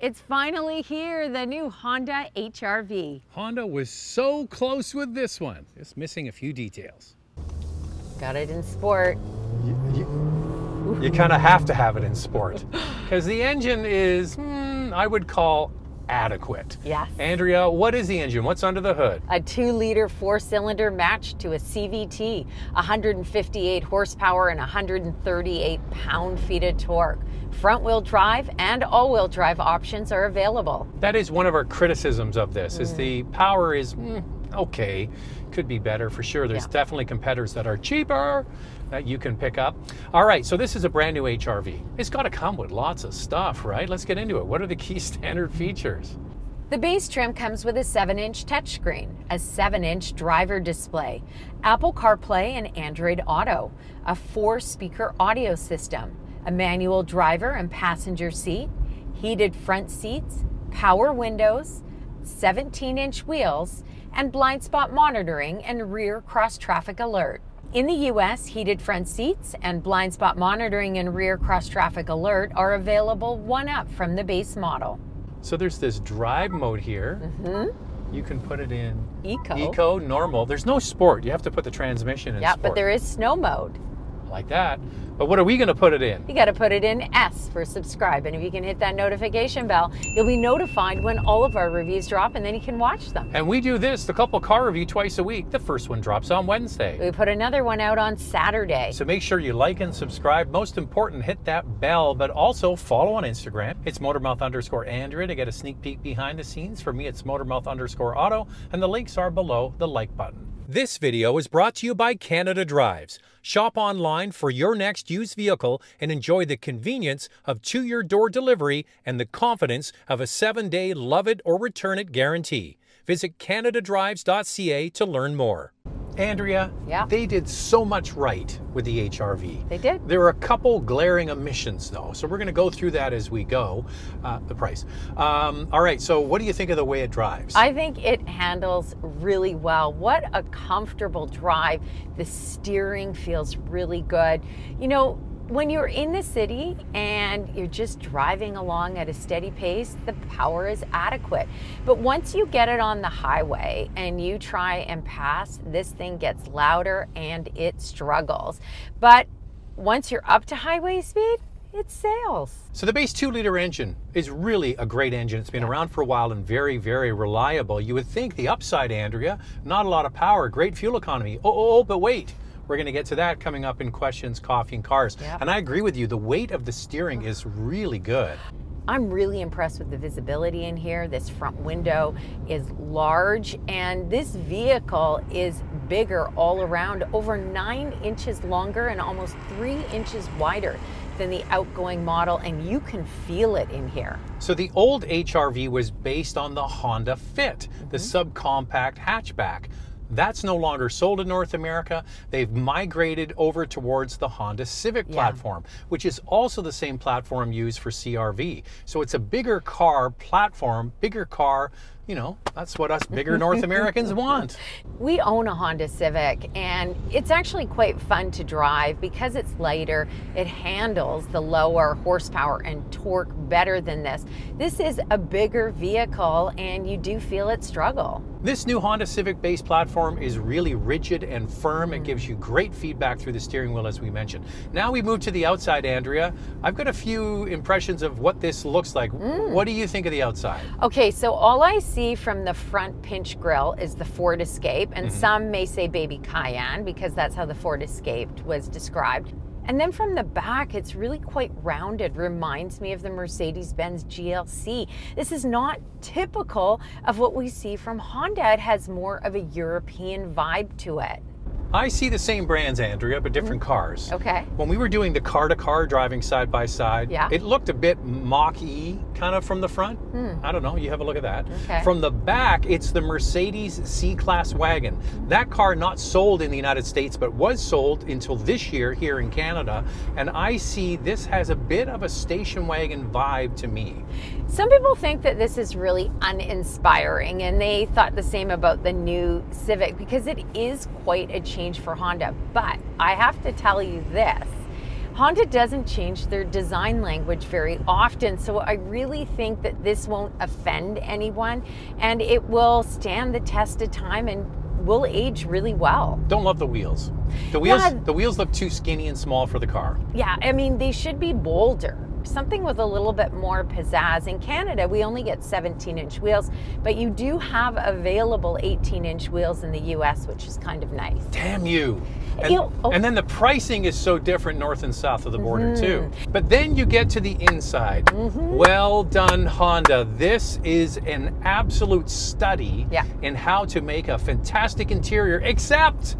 It's finally here, the new Honda HRV. Honda was so close with this one, just missing a few details. Got it in sport. You, you, you kind of have to have it in sport because the engine is, hmm, I would call adequate. Yes. Andrea, what is the engine? What's under the hood? A two liter four cylinder matched to a CVT, 158 horsepower and 138 pound feet of torque. Front wheel drive and all wheel drive options are available. That is one of our criticisms of this mm. is the power is mm, okay, could be better for sure. There's yeah. definitely competitors that are cheaper that you can pick up. All right, so this is a brand new HRV. It's got to come with lots of stuff, right? Let's get into it. What are the key standard features? The base trim comes with a 7-inch touchscreen, a 7-inch driver display, Apple CarPlay and Android Auto, a 4-speaker audio system, a manual driver and passenger seat, heated front seats, power windows, 17-inch wheels, and blind spot monitoring and rear cross traffic alert. In the US, heated front seats and blind spot monitoring and rear cross traffic alert are available one up from the base model. So there's this drive mode here. Mm-hmm. You can put it in eco, eco, normal. There's no sport. You have to put the transmission in. Yeah, sport. but there is snow mode. Like that. But what are we going to put it in? You got to put it in S for subscribe. And if you can hit that notification bell, you'll be notified when all of our reviews drop and then you can watch them. And we do this, the couple car review twice a week. The first one drops on Wednesday. We put another one out on Saturday. So make sure you like and subscribe. Most important, hit that bell, but also follow on Instagram. It's motormouth underscore Andrea to get a sneak peek behind the scenes. For me, it's motormouth underscore auto, and the links are below the like button. This video is brought to you by Canada Drives. Shop online for your next used vehicle and enjoy the convenience of to your door delivery and the confidence of a seven day love it or return it guarantee. Visit CanadaDrives.ca to learn more. Andrea, yeah. they did so much right with the HRV. They did. There are a couple glaring omissions, though, so we're going to go through that as we go. Uh, the price. Um, all right, so what do you think of the way it drives? I think it handles really well. What a comfortable drive. The steering feels really good. You know, when you're in the city and you're just driving along at a steady pace, the power is adequate. But once you get it on the highway and you try and pass, this thing gets louder and it struggles. But once you're up to highway speed, it sails. So the base two liter engine is really a great engine. It's been yeah. around for a while and very, very reliable. You would think the upside, Andrea, not a lot of power, great fuel economy. Oh, oh, oh but wait. We're going to get to that coming up in questions, coffee, and cars. Yep. And I agree with you. The weight of the steering is really good. I'm really impressed with the visibility in here. This front window is large and this vehicle is bigger all around, over nine inches longer and almost three inches wider than the outgoing model and you can feel it in here. So the old HRV was based on the Honda Fit, the mm-hmm. subcompact hatchback. That's no longer sold in North America. They've migrated over towards the Honda Civic yeah. platform, which is also the same platform used for CRV. So it's a bigger car platform, bigger car you know, that's what us bigger North Americans want. We own a Honda Civic and it's actually quite fun to drive because it's lighter. It handles the lower horsepower and torque better than this. This is a bigger vehicle and you do feel it struggle. This new Honda Civic base platform is really rigid and firm. It gives you great feedback through the steering wheel, as we mentioned. Now we move to the outside, Andrea. I've got a few impressions of what this looks like. Mm. What do you think of the outside? Okay, so all I see from the front pinch grill is the Ford Escape, and mm -hmm. some may say Baby Cayenne because that's how the Ford Escape was described. And then from the back, it's really quite rounded, reminds me of the Mercedes Benz GLC. This is not typical of what we see from Honda. It has more of a European vibe to it. I see the same brands, Andrea, but different cars. Okay. When we were doing the car to car driving side by side, yeah. it looked a bit Mach E kind of from the front. Hmm. I don't know, you have a look at that. Okay. From the back, it's the Mercedes C Class wagon. That car not sold in the United States, but was sold until this year here in Canada. And I see this has a bit of a station wagon vibe to me. Some people think that this is really uninspiring, and they thought the same about the new Civic because it is quite a change for Honda. But I have to tell you this Honda doesn't change their design language very often, so I really think that this won't offend anyone and it will stand the test of time and will age really well. Don't love the wheels. The wheels Yeah. the wheels look too skinny and small for the car. Yeah, I mean, they should be bolder. Something with a little bit more pizzazz. In Canada, we only get 17 inch wheels, but you do have available 18 inch wheels in the US, which is kind of nice. Damn you. And, Ew. Oh. And then the pricing is so different north and south of the border mm-hmm. too. But then you get to the inside. Mm-hmm. Well done, Honda. This is an absolute study Yeah. in how to make a fantastic interior, except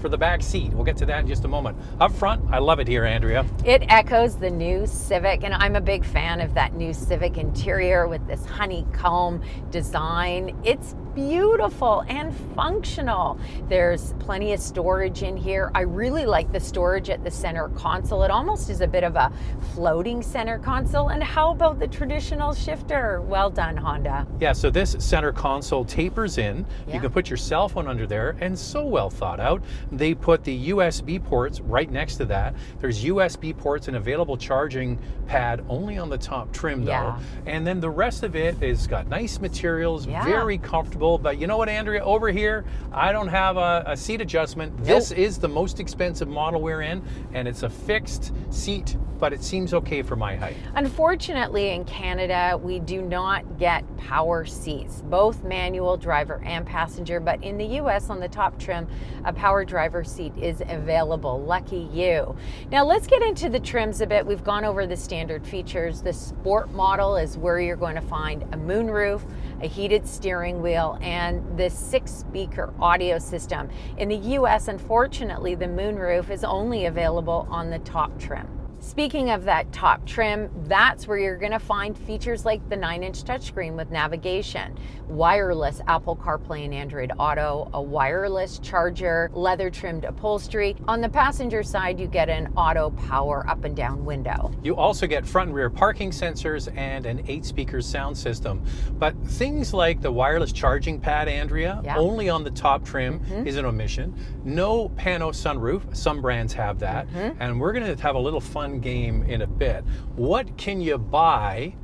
for the back seat. We'll get to that in just a moment. Up front, I love it here, Andrea. It echoes the new Civic, and I'm a big fan of that new Civic interior with this honeycomb design. It's beautiful and functional. There's plenty of storage in here. I really like the storage at the center console. It almost is a bit of a floating center console. And how about the traditional shifter? Well done, Honda. Yeah, so this center console tapers in. Yeah. You can put your cell phone under there, and so well thought out. They put the USB ports right next to that. There's USB ports and available charging pad only on the top trim, though. Yeah. And then the rest of it is got nice materials, Yeah. very comfortable. But you know what, Andrea? Over here, I don't have a, a seat adjustment. This is the most expensive model we're in, and it's a fixed seat, but it seems okay for my height. Unfortunately, in Canada, we do not get power seats, both manual driver and passenger. But in the US, on the top trim, a power driver seat is available. Lucky you. Now, let's get into the trims a bit. We've gone over the standard features. The sport model is where you're going to find a moonroof, a heated steering wheel, and this six speaker audio system. In the US, unfortunately, the moonroof is only available on the top trim. Speaking of that top trim, that's where you're going to find features like the 9 inch touchscreen with navigation, wireless Apple CarPlay and Android Auto, a wireless charger, leather trimmed upholstery. On the passenger side, you get an auto power up and down window. You also get front and rear parking sensors and an eight speaker sound system. But things like the wireless charging pad, Andrea, Yeah. Only on the top trim is an omission. No pano sunroof. Some brands have that. Mm-hmm. And we're going to have a little fun game in a bit. What can you buy?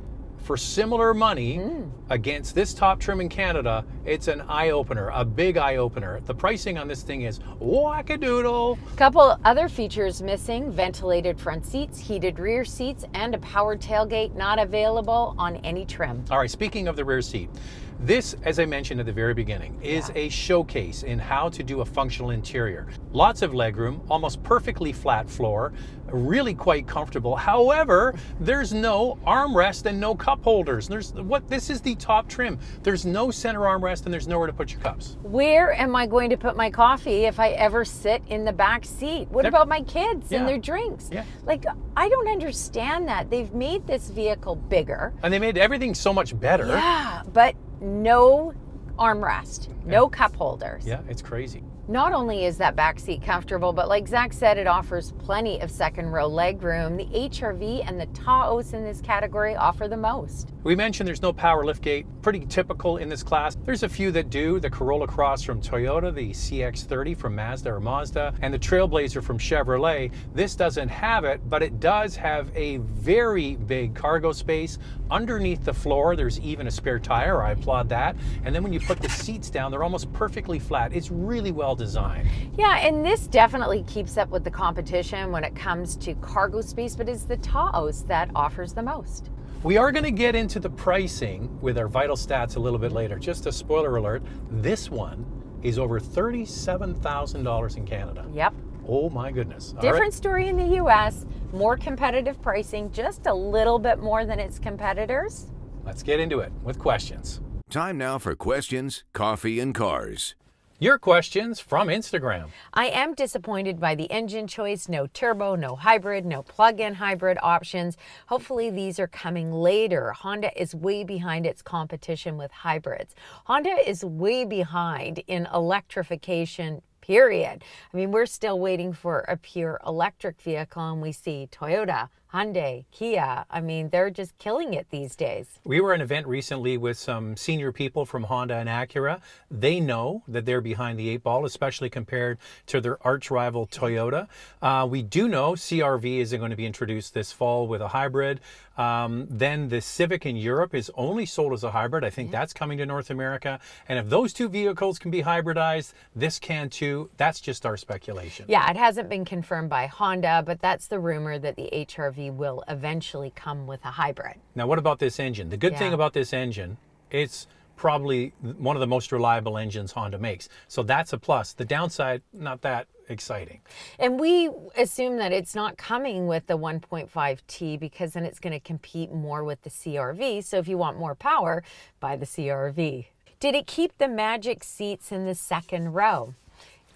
For similar money Hmm. against this top trim in Canada, it's an eye opener, a big eye opener. The pricing on this thing is wackadoodle. Couple other features missing ventilated front seats, heated rear seats, and a powered tailgate not available on any trim. All right, speaking of the rear seat, this, as I mentioned at the very beginning, is a showcase in how to do a functional interior. Lots of legroom, almost perfectly flat floor, really quite comfortable. However, there's no armrest and no cup holders. There's what this is the top trim. There's no center armrest and there's nowhere to put your cups. Where am I going to put my coffee if I ever sit in the back seat? What They're- about my kids Yeah. and their drinks? Yeah. Like, I don't understand that. They've made this vehicle bigger. And they made everything so much better. Yeah, but no armrest, no cup holders. Yeah, it's crazy. Not only is that back seat comfortable, but like Zack said, it offers plenty of second row leg room. The HRV and the Taos in this category offer the most. We mentioned there's no power liftgate, pretty typical in this class. There's a few that do, the Corolla Cross from Toyota, the CX-30 from Mazda or Mazda, and the Trailblazer from Chevrolet. This doesn't have it, but it does have a very big cargo space. Underneath the floor, there's even a spare tire, I applaud that. And then when you put the seats down, they're almost perfectly flat. It's really well designed. Yeah, and this definitely keeps up with the competition when it comes to cargo space, but it's the Taos that offers the most. We are going to get into the pricing with our vital stats a little bit later. Just a spoiler alert, this one is over $37,000 in Canada. Yep. Oh my goodness. All right. Different story in the US, more competitive pricing, just a little bit more than its competitors. Let's get into it with questions. Time now for questions, coffee, and cars. Your questions from Instagram. I am disappointed by the engine choice no turbo, no hybrid, no plug in hybrid options. Hopefully, these are coming later. Honda is way behind its competition with hybrids. Honda is way behind in electrification. Period. I mean, we're still waiting for a pure electric vehicle, and we see Toyota, Hyundai, Kia. I mean, they're just killing it these days. We were at an event recently with some senior people from Honda and Acura. They know that they're behind the eight ball, especially compared to their arch rival Toyota. Uh, we do know CRV is going to be introduced this fall with a hybrid. Um, then the Civic in Europe is only sold as a hybrid. I think that's coming to North America. And if those two vehicles can be hybridized, this can too. That's just our speculation. Yeah, it hasn't been confirmed by Honda, but that's the rumor that the HRV will eventually come with a hybrid. Now, what about this engine? The good thing about this engine, it's probably one of the most reliable engines Honda makes. So that's a plus. The downside, not that exciting. And we assume that it's not coming with the 1.5T because then it's going to compete more with the CRV. So if you want more power, buy the CRV. Did it keep the magic seats in the second row?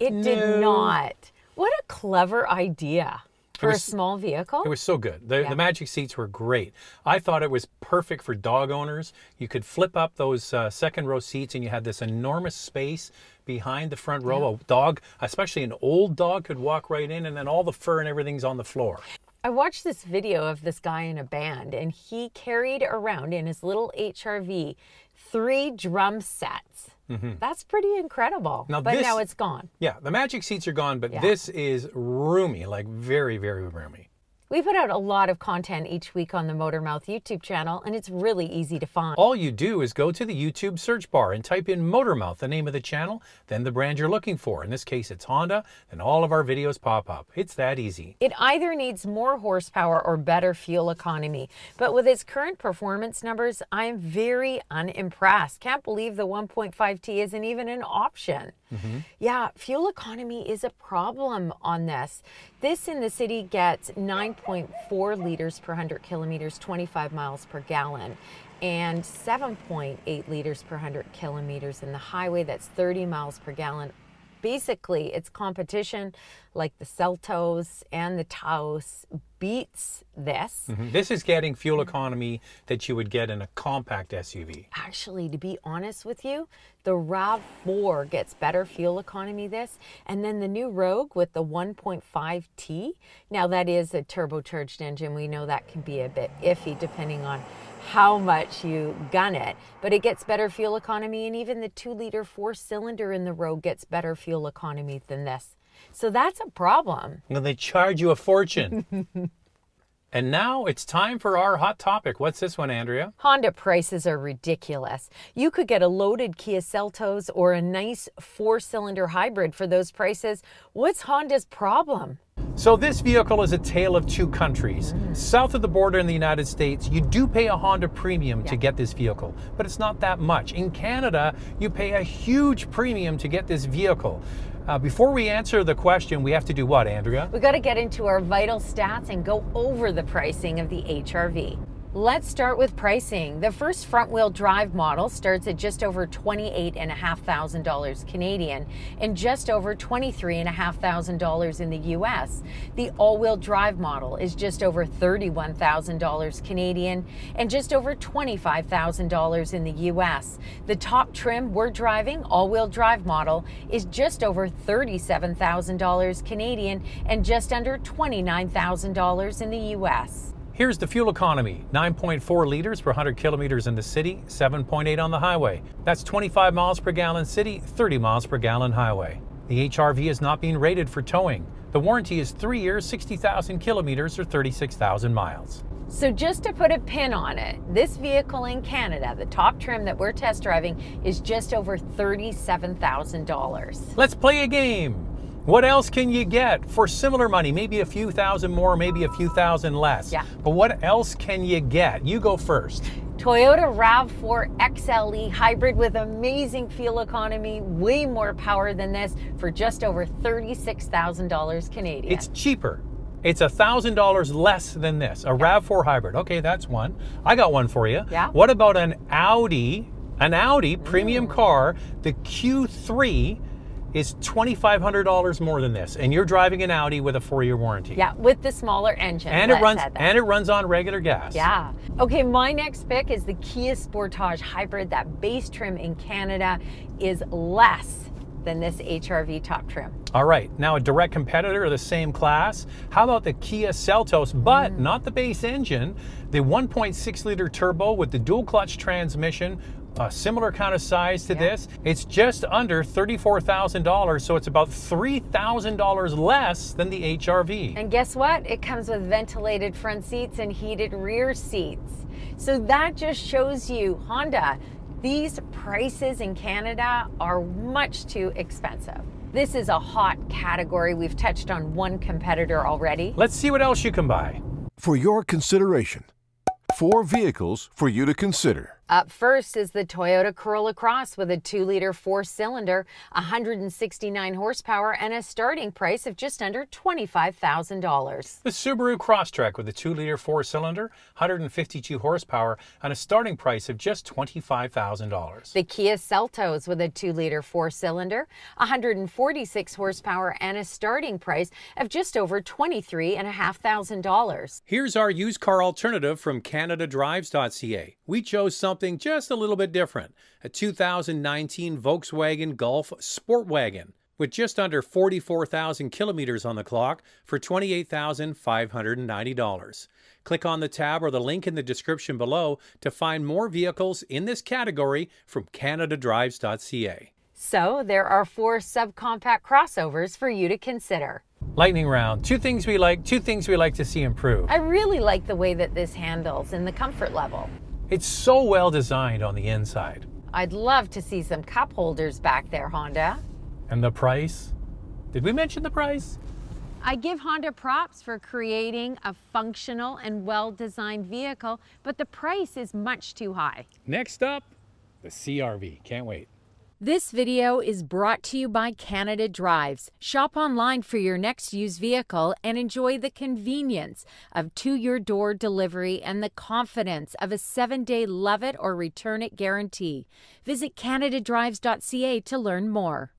It did not. What a clever idea for was- a small vehicle. It was so good. The, Yeah. the magic seats were great. I thought it was perfect for dog owners. You could flip up those uh, second row seats and you had this enormous space behind the front row. A dog, especially an old dog, could walk right in and then all the fur and everything's on the floor. I watched this video of this guy in a band, and he carried around in his little HRV three drum sets. That's pretty incredible. Mm-hmm. Now but this- now it's gone. Yeah, the magic seats are gone, but Yeah. this is roomy, like very, very roomy. We put out a lot of content each week on the Motormouth YouTube channel, and it's really easy to find. All you do is go to the YouTube search bar and type in Motormouth, the name of the channel, then the brand you're looking for. In this case, it's Honda, and all of our videos pop up. It's that easy. It either needs more horsepower or better fuel economy. But with its current performance numbers, I am very unimpressed. Can't believe the 1.5T isn't even an option. Mm-hmm. Yeah, fuel economy is a problem on this. This in the city gets 9.4 liters per 100 kilometers, 25 miles per gallon, and 7.8 liters per 100 kilometers in the highway. That's 30 miles per gallon basically it's competition like the Seltos and the Taos beats this. Mm-hmm. This is getting fuel economy that you would get in a compact SUV. Actually, to be honest with you, the RAV4 gets better fuel economy this, and then the new Rogue with the 1.5T. Now that is a turbocharged engine. We know that can be a bit iffy depending on how much you gun it, but it gets better fuel economy, and even the two liter four cylinder in the Rogue gets better fuel economy than this. So that's a problem. And they charge you a fortune. and now it's time for our hot topic. What's this one, Andrea? Honda prices are ridiculous. You could get a loaded Kia Seltos or a nice four cylinder hybrid for those prices. What's Honda's problem? So this vehicle is a tale of two countries. South of the border in the United States, you do pay a Honda premium to get this vehicle, but it's not that much. In Canada, you pay a huge premium to get this vehicle. Uh, before we answer the question, we have to do what, Andrea? We got to get into our vital stats and go over the pricing of the HRV. Let's start with pricing. The first front wheel drive model starts at just over $28,500 Canadian and just over $23,500 in the US. The all wheel drive model is just over $31,000 Canadian and just over $25,000 in the US. The top trim we're driving, all wheel drive model, is just over $37,000 Canadian and just under $29,000 in the US. Here's the fuel economy 9.4 liters per 100 kilometers in the city, 7.8 on the highway. That's 25 miles per gallon city, 30 miles per gallon highway. The HRV is not being rated for towing. The warranty is three years, 60,000 kilometers, or 36,000 miles. So, just to put a pin on it, this vehicle in Canada, the top trim that we're test driving, is just over $37,000. Let's play a game. What else can you get for similar money? Maybe a few thousand more, maybe a few thousand less. Yeah. But what else can you get? You go first. Toyota RAV4 XLE hybrid with amazing fuel economy, way more power than this for just over $36,000 Canadian. It's cheaper. It's a thousand dollars less than this. A Rav4 hybrid. Okay, that's one. I got one for you. Yeah. What about an Audi? An Audi mm. premium car. The Q3 is twenty five hundred dollars more than this, and you're driving an Audi with a four year warranty. yeah, with the smaller engine. And it runs and it runs on regular gas. Yeah. Okay, my next pick is the Kia Sportage Hybrid. That base trim in Canada is less than this HRV top trim. All right, now a direct competitor of the same class. How about the Kia Seltos, but mm. not the base engine, the 1.6 liter turbo with the dual clutch transmission a similar kind of size to yeah. this. It's just under $34,000, so it's about $3,000 less than the HRV. And guess what? It comes with ventilated front seats and heated rear seats. So that just shows you Honda, these prices in Canada are much too expensive. This is a hot category. We've touched on one competitor already. Let's see what else you can buy. For your consideration, four vehicles for you to consider. Up first is the Toyota Corolla Cross with a 2 liter four cylinder, 169 horsepower, and a starting price of just under $25,000. The Subaru Crosstrek with a 2 liter four cylinder, 152 horsepower, and a starting price of just $25,000. The Kia Seltos with a 2 liter four cylinder, 146 horsepower, and a starting price of just over $23,500. Here's our used car alternative from CanadaDrives.ca. We chose something something just a little bit different a 2019 Volkswagen Golf SportWagen with just under 44,000 kilometers on the clock for $28,590. Click on the tab or the link in the description below to find more vehicles in this category from CanadaDrives.ca. So, there are four subcompact crossovers for you to consider. Lightning round. Two things we like, two things we like to see improve. I really like the way that this handles and the comfort level. It's so well designed on the inside. I'd love to see some cup holders back there, Honda. And the price? Did we mention the price? I give Honda props for creating a functional and well-designed vehicle, but the price is much too high. Next up, the CRV. Can't wait. This video is brought to you by Canada Drives. Shop online for your next used vehicle and enjoy the convenience of to your door delivery and the confidence of a seven day love it or return it guarantee. Visit CanadaDrives.ca to learn more.